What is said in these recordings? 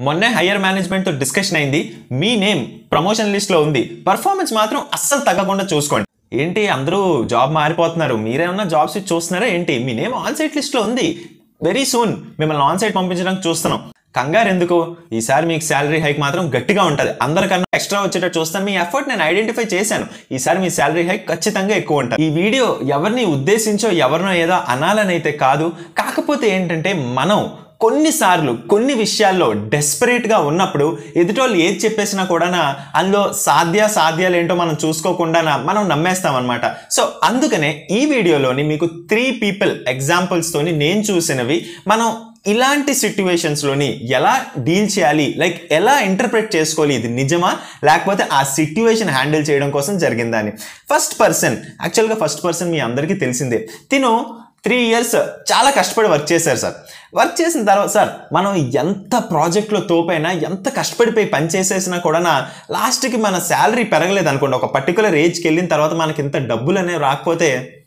మొన్నే higher మేనేజ్మెంట్తో discussion అయింది. మీ name promotion లిస్ట్లో ఉంది. పర్ఫార్మెన్స్ మాత్రం అస్సలు తగ్గకుండా చూసుకోండి. ఏంటి అందరూ జాబ్ మారిపోతున్నారు? మీరేమన్నా జాబ్స్ చూస్తున్నారా ఏంటి? మీ నేమ్ ఆన్ సైట్ లిస్ట్లో ఉంది. Very soon. మిమ్మల్ని ఆన్ సైట్ పంపించడానికి చూస్తున్నాం. కంగారు ఎందుకు? ఈసారి మీకు శాలరీ హైక్ మాత్రం గట్టిగా ఉంటుంది. అందరికన్నా ఎక్స్ట్రా వచ్చేటట్టు చూస్తాను మీ ఎఫర్ట్ నేను ఐడెంటిఫై చేశాను. ఈసారి మీ శాలరీ హైక్ ఖచ్చితంగా ఎక్కువ ఉంటుంది. ఈ వీడియో ఎవరిని ఉద్దేశించో ఎవరినో ఏదో అనాలని అయితే కాదు. కాకపోతే ఏంటంటే మనం కొన్నిసార్లు కొన్ని విషయాల్లో డెస్పరేట్గా ఉన్నప్పుడు ఎదుటోళ్ళు ఏది చెప్పేసినా కూడా అందులో సాధ్య సాధ్యాలు ఏంటో మనం చూసుకోకుండా మనం నమ్మేస్తామన్నమాట. సో అందుకనే ఈ వీడియోలోని మీకు త్రీ పీపుల్ ఎగ్జాంపుల్స్తోని నేను చూసినవి. మనం ఇలాంటి సిట్యువేషన్స్లోని ఎలా డీల్ చేయాలి లైక్ ఎలా ఇంటర్ప్రెట్ చేసుకోవాలి ఇది నిజమా? లేకపోతే ఆ సిట్యువేషన్ హ్యాండిల్ చేయడం కోసం జరిగిందా అని. ఫస్ట్ పర్సన్ యాక్చువల్గా ఫస్ట్ పర్సన్ మీ అందరికీ తెలిసిందే. తిను త్రీ ఇయర్స్ చాలా కష్టపడి వర్క్ చేశారు సార్. వర్క్ చేసిన తర్వాత సార్ మనం ఎంత ప్రాజెక్ట్లో తోపైనా ఎంత కష్టపడిపోయి పని చేసేసినా కూడా లాస్ట్కి మన శాలరీ పెరగలేదు అనుకోండి. ఒక పర్టికులర్ ఏజ్కి వెళ్ళిన తర్వాత మనకి ఇంత డబ్బులు అనేవి రాకపోతే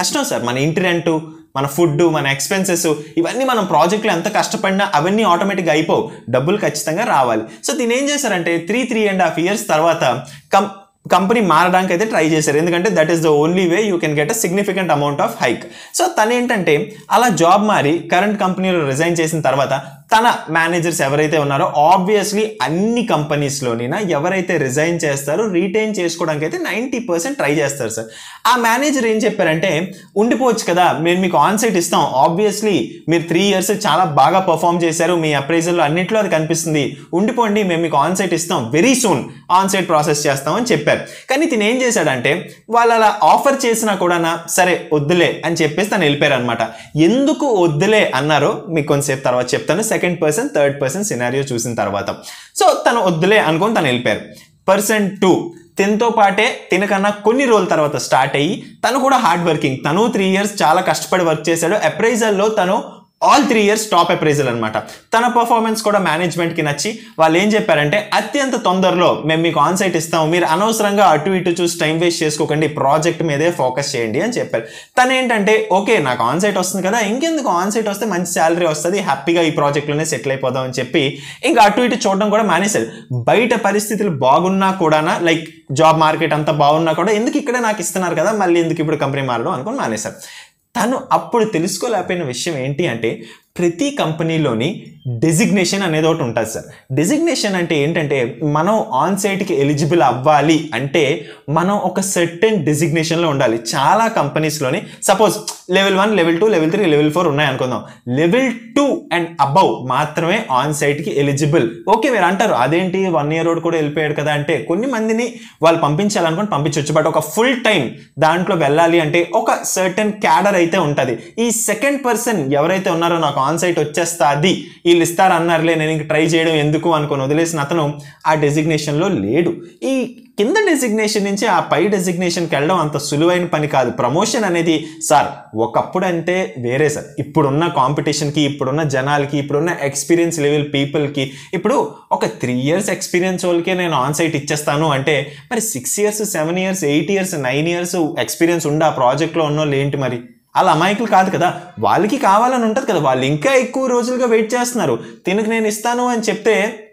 కష్టం సార్. మన ఇంటి రెంటు మన ఫుడ్ మన ఎక్స్పెన్సెస్ ఇవన్నీ మనం ప్రాజెక్టులు ఎంత కష్టపడినా అవన్నీ ఆటోమేటిక్గా అయిపోవు. డబ్బులు ఖచ్చితంగా రావాలి. సో దీని ఏం చేశారంటే three three and half years తర్వాత కం కంపెనీ మారడానికి అయితే ట్రై చేశారు. ఎందుకంటే that is the only way you can get a significant amount of hike so తను ఏంటంటే అలా జాబ్ మారి కరెంట్ కంపెనీలో రిజైన్ చేసిన తర్వాత తన మేనేజర్స్ ఎవరైతే ఉన్నారో ఆబ్వియస్లీ అన్ని కంపెనీస్లోనైనా ఎవరైతే రిజైన్ చేస్తారో రీటైన్ చేసుకోవడానికి అయితే నైంటీ పర్సెంట్ ట్రై చేస్తారు సార్ ఆ మేనేజర్ ఏం చెప్పారంటే ఉండిపోవచ్చు కదా మేము మీకు ఆన్సైట్ ఇస్తాం. ఆబ్వియస్లీ మీరు త్రీ ఇయర్స్ చాలా బాగా పర్ఫామ్ చేశారు. మీ అప్రైజల్లో అన్నింటిలో అది కనిపిస్తుంది. ఉండిపోండి మేము మీకు ఆన్సైట్ ఇస్తాం. వెరీ సూన్ ఆన్సైట్ ప్రాసెస్ చేస్తామని చెప్పారు. కానీ తిను ఏం చేశాడంటే వాళ్ళు అలా ఆఫర్ చేసినా కూడా సరే వద్దులే అని చెప్పేసి తను వెళ్ళిపోయారు అనమాట ఎందుకు వద్దులే అన్నారో మీకు కొంతసేపు తర్వాత చెప్తాను. Second person third person scenario చూసిన తర్వాత. సో తను వద్దులే అనుకొని తను వెళ్ళిపోయారు. పర్సన్ టూ తినతో పాటే తినకన్నా కొన్ని రోజుల తర్వాత స్టార్ట్ అయ్యి తను కూడా హార్డ్ వర్కింగ్ తను త్రీ ఇయర్స్ చాలా కష్టపడి వర్క్ చేశాడు. అప్రైజల్లో తను all three years top appraisal అనమాట తన పర్ఫార్మెన్స్ కూడా మేనేజ్మెంట్కి నచ్చి వాళ్ళు ఏం చెప్పారంటే అత్యంత తొందరలో మేము మీకు ఆన్సైట్ ఇస్తాము. ఇస్తాం మీరు అనవసరంగా అటు ఇటు చూసి టైం వేస్ట్ చేసుకోకండి. ప్రాజెక్ట్ మీదే ఫోకస్ చేయండి అని చెప్పారు. తను ఏంటంటే ఓకే నాకు ఆన్సైట్ వస్తుంది కదా. ఇంకెందుకు? ఆన్సైట్ వస్తే మంచి శాలరీ వస్తుంది. హ్యాపీగా ఈ ప్రాజెక్ట్లోనే సెటిల్ అయిపోదాం అని చెప్పి ఇంకా అటు ఇటు చూడడం కూడా మానేశారు. బయట పరిస్థితులు బాగున్నా కూడా లైక్ జాబ్ మార్కెట్ అంతా బాగున్నా కూడా ఎందుకు ఇక్కడే నాకు ఇస్తున్నారు కదా మళ్ళీ ఎందుకు ఇప్పుడు కంపెనీ మారడం అనుకుని మానేశారు. తను అప్పుడు తెలుసుకోలేకపోయిన విషయం ఏంటి అంటే ప్రతి కంపెనీలోని డెసిగ్నేషన్ అనేది ఒకటి ఉంటుంది సార్. డెసిగ్నేషన్ అంటే ఏంటంటే మనం ఆన్ సైట్కి ఎలిజిబుల్ అవ్వాలి అంటే మనం ఒక సర్టెన్ డెసిగ్నేషన్లో ఉండాలి. చాలా కంపెనీస్లోని suppose level one level two level three level four ఉన్నాయి అనుకుందాం. లెవెల్ టూ అండ్ అబవ్ మాత్రమే ఆన్ సైట్కి ఎలిజిబుల్ ఓకే మీరు అంటారు అదేంటి? వన్ ఇయర్ రోడ్ కూడా వెళ్ళిపోయాడు కదా అంటే కొన్ని మందిని వాళ్ళు పంపించాలనుకుని పంపించవచ్చు బట్ ఒక ఫుల్ టైం దాంట్లో వెళ్ళాలి అంటే ఒక సర్టెన్ క్యాడర్ అయితే ఉంటుంది. ఈ సెకండ్ పర్సన్ ఎవరైతే ఉన్నారో నాకు ఆన్ సైట్ వచ్చేస్తుంది. వీళ్ళు ఇస్తారన్నారులే నేను ఇంక ట్రై చేయడం ఎందుకు అనుకొని వదిలేసిన అతను ఆ డెసిగ్నేషన్లో లేడు. ఈ కింద డెసిగ్నేషన్ నుంచి ఆ పై డెసిగ్నేషన్కి వెళ్ళడం అంత సులువైన పని కాదు. ప్రమోషన్ అనేది సార్ ఒకప్పుడు అంటే వేరే సార్ ఇప్పుడున్న కాంపిటీషన్కి ఇప్పుడున్న జనాలకి ఇప్పుడున్న ఎక్స్పీరియన్స్ లెవెల్ పీపుల్కి ఇప్పుడు ఒక త్రీ ఇయర్స్ ఎక్స్పీరియన్స్ వాళ్ళకే నేను ఆన్ సైట్ ఇచ్చేస్తాను అంటే మరి six years seven years eight years nine years experience ఉండే ఆ ప్రాజెక్ట్లో ఉన్న వాళ్ళు ఏంటి మరి? వాళ్ళ అమాయకులు కాదు కదా. వాళ్ళకి కావాలని ఉంటుంది కదా. వాళ్ళు ఇంకా ఎక్కువ రోజులుగా వెయిట్ చేస్తున్నారు. తినకు నేను ఇస్తాను అని చెప్తే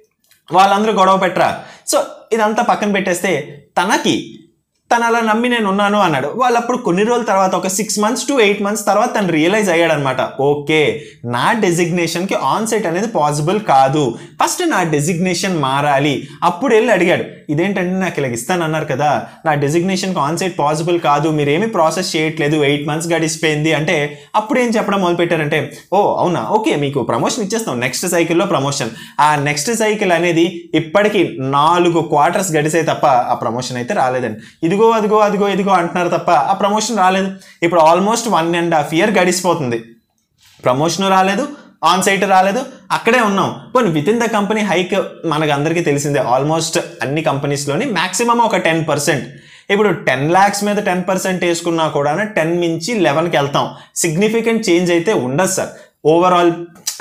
వాళ్ళందరూ గొడవ పెట్టరా? సో ఇదంతా పక్కన పెట్టేస్తే తనకి తను అలా నమ్మి నేను ఉన్నాను అన్నాడు. వాళ్ళు అప్పుడు కొన్ని రోజుల తర్వాత ఒక six months to eight months తర్వాత తను రియలైజ్ అయ్యాడు అనమాట ఓకే నా డెసిగ్నేషన్కి ఆన్ సైట్ అనేది పాసిబుల్ కాదు. ఫస్ట్ నా డెసిగ్నేషన్ మారాలి. అప్పుడు వెళ్ళి అడిగాడు. ఇదేంటంటే నాకు ఇలా ఇస్తానన్నారు కదా. నా డెసిగ్నేషన్కి ఆన్ సైట్ పాసిబుల్ కాదు. మీరు ఏమి ప్రాసెస్ చేయట్లేదు. ఎయిట్ మంత్స్ గడిచిపోయింది అంటే అప్పుడు ఏం చెప్పడం మొదలుపెట్టారంటే ఓ అవునా? ఓకే మీకు ప్రమోషన్ ఇచ్చేస్తాం. నెక్స్ట్ సైకిల్లో ప్రమోషన్ ఆ నెక్స్ట్ సైకిల్ అనేది ఇప్పటికీ నాలుగు క్వార్టర్స్ గడిసే తప్ప ఆ ప్రమోషన్ అయితే రాలేదండి. ఇదిగో అదిగో అదిగో ఇదిగో అంటున్నారు తప్ప ఆ ప్రమోషన్ రాలేదు. ఇప్పుడు almost one and half year గడిచిపోతుంది. ప్రమోషన్ రాలేదు ఆన్ సైట్ రాలేదు అక్కడే ఉన్నాం. పోనీ with in the company hike మనకు అందరికీ తెలిసిందే ఆల్మోస్ట్ అన్ని కంపెనీస్లోని మ్యాక్సిమం ఒక టెన్ పర్సెంట్ ఇప్పుడు టెన్ ల్యాక్స్ మీద టెన్ పర్సెంట్ వేసుకున్నా కూడా టెన్ నుంచి లెవెన్కి వెళ్తాం. సిగ్నిఫికెంట్ చేంజ్ అయితే ఉండదు sir. Overall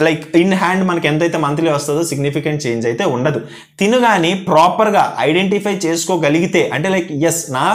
like in hand మనకి ఎంతైతే మంత్లీ వస్తుందో సిగ్నిఫికెంట్ చేంజ్ అయితే ఉండదు. తిను కానీ ప్రాపర్గా ఐడెంటిఫై చేసుకోగలిగితే అంటే లైక్ ఎస్ నా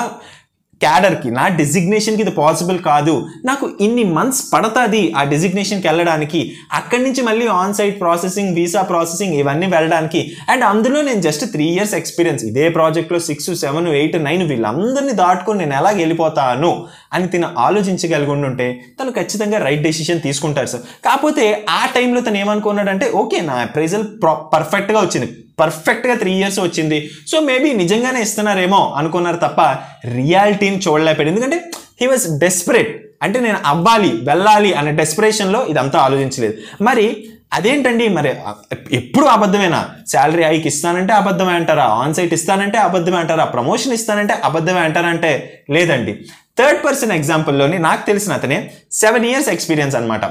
క్యాడర్కి నా డిజిగ్నేషన్కి ఇది పాసిబుల్ కాదు. నాకు ఇన్ని మంత్స్ పడుతుంది ఆ డిజిగ్నేషన్కి వెళ్ళడానికి. అక్కడి నుంచి మళ్ళీ on site processing visa processing ఇవన్నీ వెళ్ళడానికి. అండ్ అందులో నేను జస్ట్ త్రీ ఇయర్స్ ఎక్స్పీరియన్స్. ఇదే ప్రాజెక్ట్లో సిక్స్ సెవెన్ ఎయిట్ నైన్ వీళ్ళందరినీ దాటుకొని నేను ఎలా వెళ్ళిపోతాను అని తిన ఆలోచించగలిగి ఉంటే తను ఖచ్చితంగా రైట్ డెసిషన్ తీసుకుంటారు సార్. కాకపోతే ఆ టైంలో తను ఏమనుకున్నాడంటే ఓకే నా అప్రైజల్ పర్ఫెక్ట్గా వచ్చింది. పర్ఫెక్ట్గా త్రీ ఇయర్స్ వచ్చింది. సో మేబీ నిజంగానే ఇస్తున్నారేమో అనుకున్నారు తప్ప రియాలిటీని చూడలేకపోయాడు. ఎందుకంటే హీ వాజ్ డెస్పరేట్ అంటే నేను అవ్వాలి వెళ్ళాలి అనే డెస్పరేషన్లో ఇదంతా ఆలోచించలేదు. మరి అదేంటండి? మరి ఎప్పుడు అబద్ధమేనా? శాలరీ హైక్ ఇస్తానంటే అబద్ధమే అంటారా? ఆన్ సైట్ ఇస్తానంటే అబద్ధమే అంటారా? ప్రమోషన్ ఇస్తానంటే అబద్ధమే అంటారంటే లేదండి. థర్డ్ పర్సన్ ఎగ్జాంపుల్లోని నాకు తెలిసిన అతనే సెవెన్ ఇయర్స్ ఎక్స్పీరియన్స్ అనమాట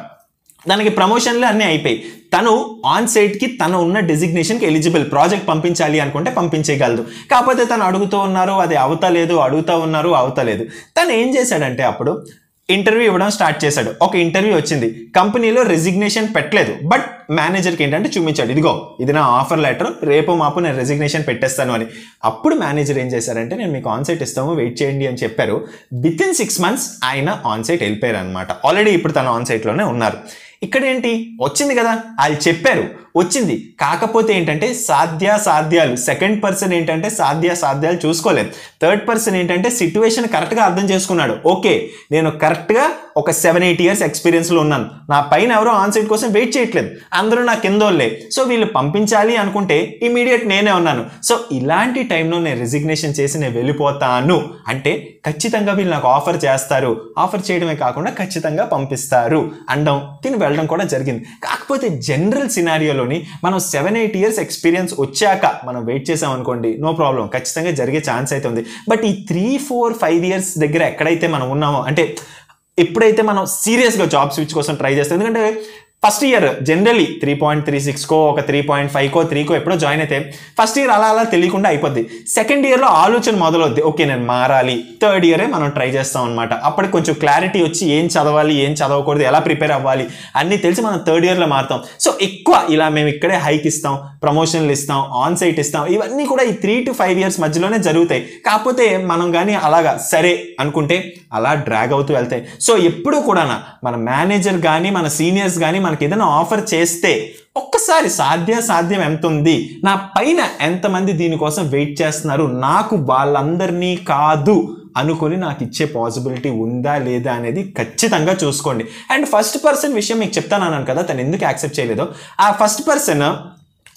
దానికి ప్రమోషన్లు అన్నీ అయిపోయి తను ఆన్ సైట్కి తను ఉన్న డెసిగ్నేషన్కి ఎలిజిబుల్ ప్రాజెక్ట్ పంపించాలి అనుకుంటే పంపించేయగలదు. కాకపోతే తను అడుగుతూ ఉన్నారు అది అవుతలేదు అడుగుతూ ఉన్నారు అవుతలేదు. తను ఏం చేశాడంటే అప్పుడు ఇంటర్వ్యూ ఇవ్వడం స్టార్ట్ చేశాడు. ఒక ఇంటర్వ్యూ వచ్చింది. కంపెనీలో రెసిగ్నేషన్ పెట్టలేదు. బట్ మేనేజర్కి ఏంటంటే చూపించాడు ఇదిగో ఇది నా ఆఫర్ లెటర్ రేపు మాపు నేను రెసిగ్నేషన్ పెట్టేస్తాను అని. అప్పుడు మేనేజర్ ఏం చేశారంటే నేను మీకు ఆన్సైట్ ఇస్తాము వెయిట్ చేయండి అని చెప్పారు. విత్ ఇన్ సిక్స్ మంత్స్ ఆయన ఆన్సైట్ వెళ్ళిపోయారు అనమాట ఆల్రెడీ ఇప్పుడు తన ఆన్సైట్లోనే ఉన్నారు. ఇక్కడ ఏంటి వచ్చింది కదా. వాళ్ళు చెప్పారు. వచ్చింది. కాకపోతే ఏంటంటే సాధ్య సాధ్యాలు సెకండ్ పర్సన్ ఏంటంటే సాధ్య సాధ్యాలు చూసుకోలేదు. థర్డ్ పర్సన్ ఏంటంటే సిచ్యువేషన్ కరెక్ట్గా అర్థం చేసుకున్నాడు. ఓకే నేను కరెక్ట్గా ఒక సెవెన్ ఎయిట్ ఇయర్స్ ఎక్స్పీరియన్స్లో ఉన్నాను. నా పైన ఎవరో ఆన్సైట్ కోసం వెయిట్ చేయట్లేదు. అందరూ నా కిందోళ్ళే సో వీళ్ళు పంపించాలి అనుకుంటే ఇమీడియట్ నేనే ఉన్నాను. సో ఇలాంటి టైంలో నేను రిజిగ్నేషన్ చేసి నేను వెళ్ళిపోతాను. అంటే ఖచ్చితంగా వీళ్ళు నాకు ఆఫర్ చేస్తారు. ఆఫర్ చేయడమే కాకుండా ఖచ్చితంగా పంపిస్తారు. అండం తిని వెళ్ళడం కూడా జరిగింది. కాకపోతే జనరల్ సినారియోలో సినారియోలోని మనం సెవెన్ ఎయిట్ ఇయర్స్ ఎక్స్పీరియన్స్ వచ్చాక మనం వెయిట్ చేసాం అనుకోండి నో ప్రాబ్లం ఖచ్చితంగా జరిగే ఛాన్స్ అయితే ఉంది. బట్ ఈ త్రీ ఫోర్ ఫైవ్ ఇయర్స్ దగ్గర ఎక్కడైతే మనం ఉన్నామో అంటే ఎప్పుడైతే మనం సీరియస్గా జాబ్ స్విచ్ కోసం ట్రై చేస్తాం ఎందుకంటే first year generally three point three సిక్స్కో ఒక త్రీ పాయింట్ ఫైవ్కో త్రీకో ఎప్పుడో జాయిన్ అయితే ఫస్ట్ ఇయర్ అలా అలా తెలియకుండా అయిపోద్ది. సెకండ్ ఇయర్లో ఆలోచన మొదలవుద్ది. ఓకే నేను మారాలి. థర్డ్ ఇయరే మనం ట్రై చేస్తాం అనమాట అప్పటికి కొంచెం క్లారిటీ వచ్చి ఏం చదవాలి ఏం చదవకూడదు ఎలా ప్రిపేర్ అవ్వాలి అన్నీ తెలిసి మనం థర్డ్ ఇయర్లో మారుతాం. సో ఎక్కువ ఇలా మేము ఇక్కడే హైక్ ఇస్తాం ప్రమోషన్లు ఇస్తాం ఆన్ సైట్ ఇస్తాం. ఇవన్నీ కూడా ఈ త్రీ టు ఫైవ్ ఇయర్స్ మధ్యలోనే జరుగుతాయి. కాకపోతే మనం కానీ అలాగా సరే అనుకుంటే అలా డ్రాగ్ అవుతూ వెళ్తాయి. సో ఎప్పుడూ కూడా మన మేనేజర్ కానీ మన సీనియర్స్ కానీ మనకి ఏదైనా ఆఫర్ చేస్తే ఒక్కసారి సాధ్యం సాధ్యం ఎంత ఉంది? నా పైన ఎంతమంది దీనికోసం వెయిట్ చేస్తున్నారు? నాకు వాళ్ళందరినీ కాదు అనుకొని నాకు ఇచ్చే పాసిబిలిటీ ఉందా లేదా అనేది ఖచ్చితంగా చూసుకోండి. అండ్ ఫస్ట్ పర్సన్ విషయం మీకు చెప్తాను అన్నాను కదా తను ఎందుకు యాక్సెప్ట్ చేయలేదో? ఆ ఫస్ట్ పర్సన్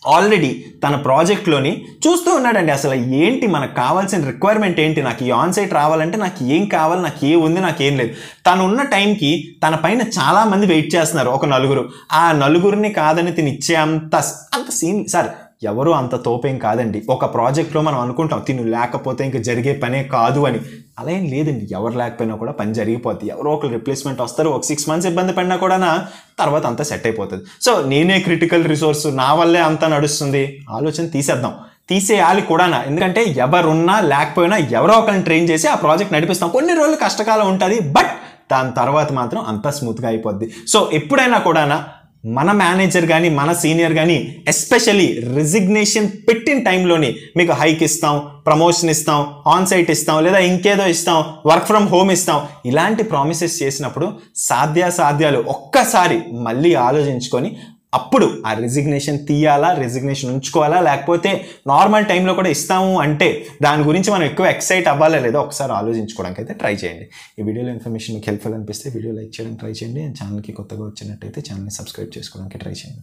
ఆల్రెడీ తన ప్రాజెక్ట్లోని చూస్తూ ఉన్నాడండి. అసలు ఏంటి మనకు కావాల్సిన రిక్వైర్మెంట్ ఏంటి? నాకు ఈ ఆన్సైట్ రావాలంటే నాకు ఏం కావాలి? నాకు ఏ ఉంది? నాకు ఏం లేదు. తను ఉన్న టైంకి తన పైన చాలా మంది వెయిట్ చేస్తున్నారు. ఒక నలుగురు. ఆ నలుగురిని కాదని తిని ఇచ్చే అంత అంత సీన్ సార్ ఎవరు అంత తోపేం కాదండి. ఒక ప్రాజెక్ట్లో మనం అనుకుంటాం తిను లేకపోతే ఇంక జరిగే పనే కాదు అని. అలా ఏం లేదండి. ఎవరు లేకపోయినా కూడా పని జరిగిపోద్ది. ఎవరో ఒకరు రిప్లేస్మెంట్ వస్తారు ఒక సిక్స్ మంత్స్ ఇబ్బంది పడినా కూడా తర్వాత అంతా సెట్ అయిపోతుంది. సో నేనే క్రిటికల్ రిసోర్స్ నా వల్లే అంతా నడుస్తుంది? ఆలోచన తీసేద్దాం. తీసేయాలి కూడానా? ఎందుకంటే ఎవరున్నా లేకపోయినా ఎవరో ఒకరిని ట్రైన్ చేసి ఆ ప్రాజెక్ట్ నడిపిస్తాం. కొన్ని రోజులు కష్టకాలం ఉంటుంది బట్ దాని తర్వాత మాత్రం అంతా స్మూత్గా అయిపోద్ది. సో ఎప్పుడైనా కూడానా మన మేనేజర్ కానీ మన సీనియర్ కానీ ఎస్పెషలీ రిజిగ్నేషన్ పెట్టిన టైంలోనే మీకు హైక్ ఇస్తాం ప్రమోషన్ ఇస్తాం ఆన్ సైట్ ఇస్తాం లేదా ఇంకేదో ఇస్తాం వర్క్ ఫ్రమ్ హోమ్ ఇస్తాం. ఇలాంటి ప్రామిసెస్ చేసినప్పుడు సాధ్యాసాధ్యాలు ఒక్కసారి మళ్ళీ ఆలోచించుకొని అప్పుడు ఆ రెసిగ్నేషన్ తీయాలా రెసిగ్నేషన్ ఉంచుకోవాలా లేకపోతే నార్మల్ టైంలో కూడా ఇస్తాము అంటే దాని గురించి మనం ఎక్కువ ఎక్సైట్ అవ్వాలా లేదా ఒకసారి ఆలోచించుకోవడానికి అయితే ట్రై చేయండి. ఈ వీడియోలో ఇన్ఫర్మేషన్ మీకు హెల్ప్ఫుల్ అనిపిస్తే వీడియో లైక్ చేయడానికి ట్రై చేయండి. ఛానల్కి కొత్తగా వచ్చినట్టయితే ఛానల్ని సబ్స్క్రైబ్ చేసుకోవడానికి ట్రై చేయండి.